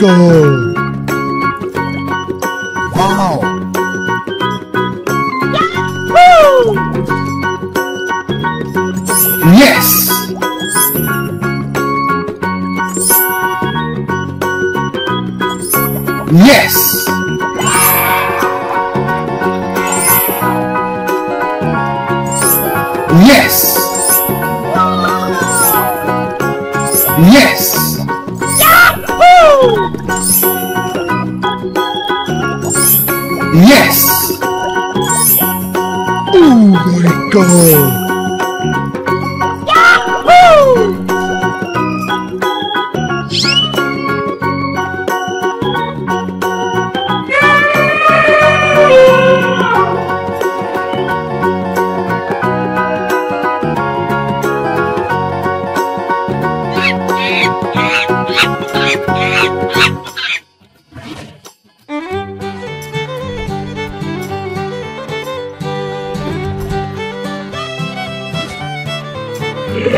God! Wow! Yes! Yes! Yes! Yes! Yes! Oh my god! Oh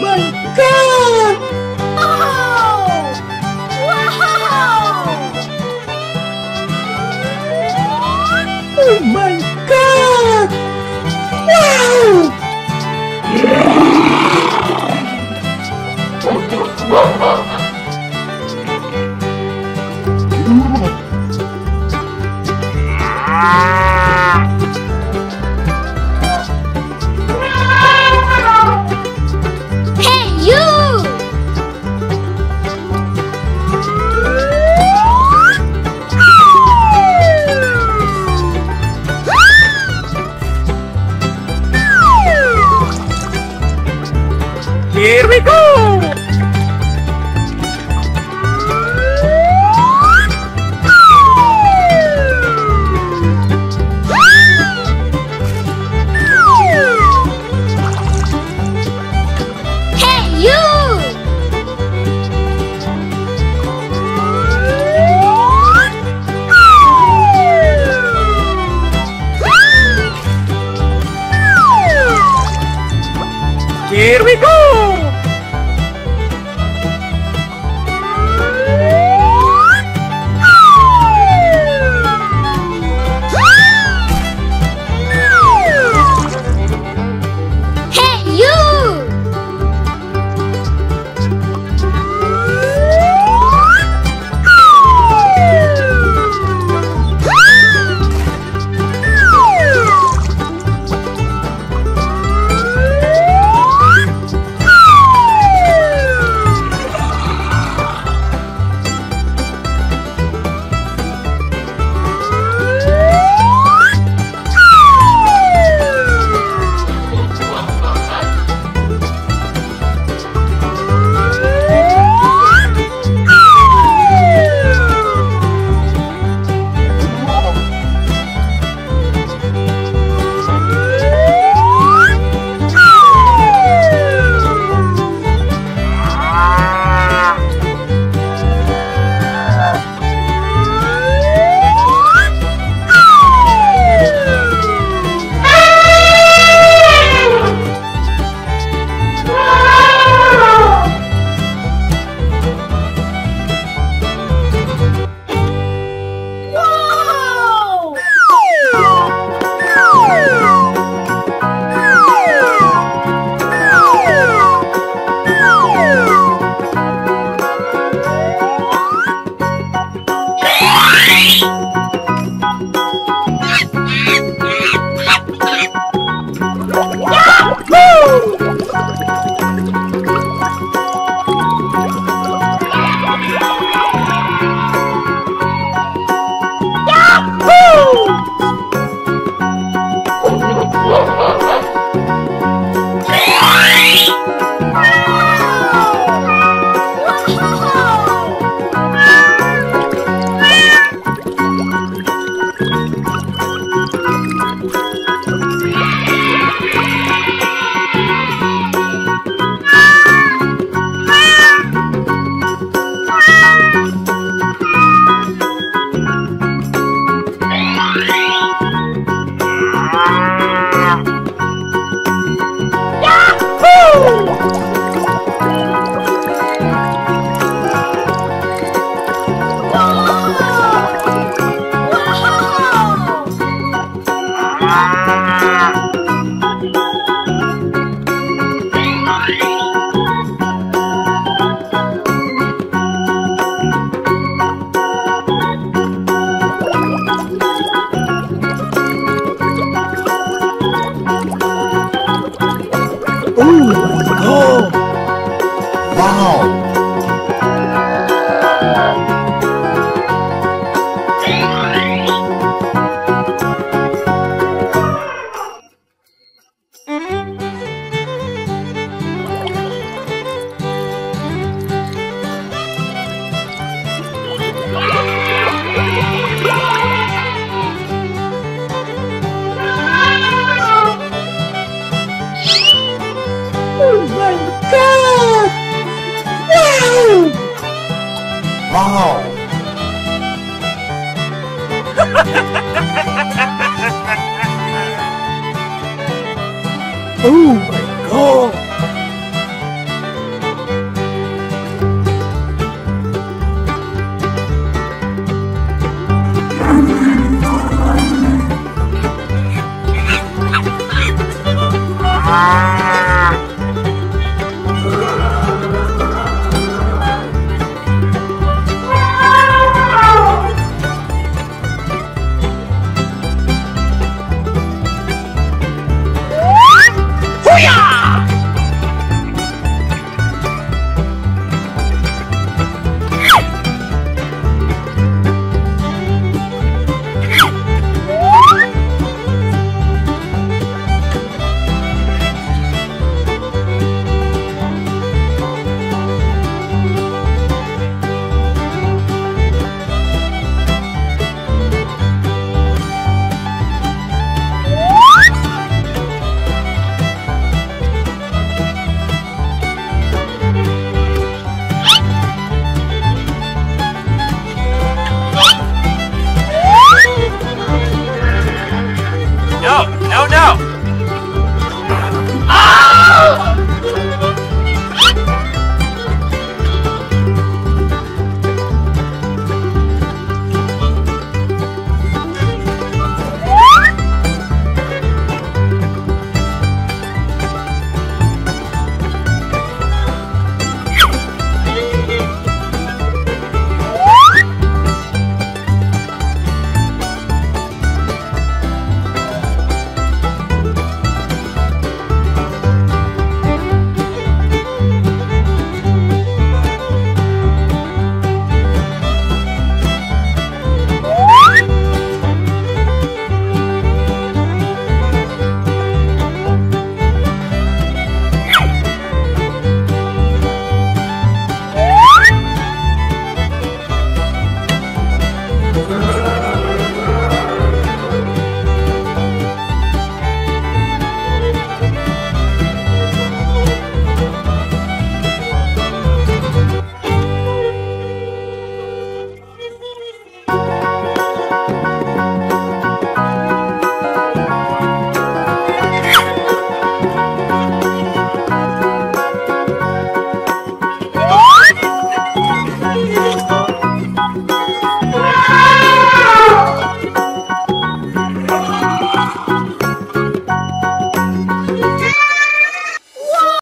my god! Here we go! Oh